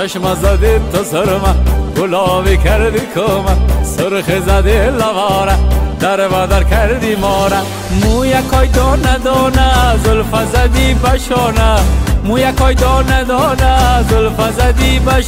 چشم زدی تو سر من. گلابی کردی کما سرخ زدی لواره. در بدر کردی ماره. مویکای دانه دانه زلف زدی بشانه. مویکای دانه دانه زلف زدی بشانه.